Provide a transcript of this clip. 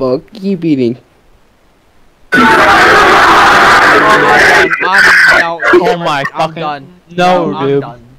fuck? Keep eating. I'm, I'm, Oh my I'm fucking- done. No, I'm dude.